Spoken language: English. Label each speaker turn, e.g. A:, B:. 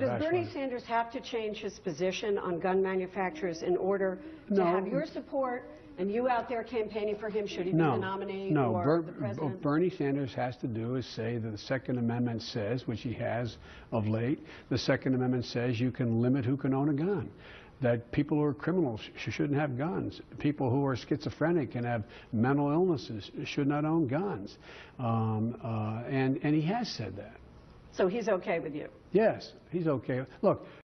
A: So does Bernie. Sanders have to change his position on gun manufacturers in order to have your support and you out there campaigning for him should he be
B: No,
A: the nominee
B: no.
A: or
B: Ber-
A: the president?
B: What Bernie Sanders has to do is say that the Second Amendment says, which he has of late, the Second Amendment says you can limit who can own a gun. That people who are criminals sh- shouldn't have guns. People who are schizophrenic and have mental illnesses should not own guns. Um, uh, and, and he has said that.
A: So he's okay with you?
B: Yes, he's okay. Look,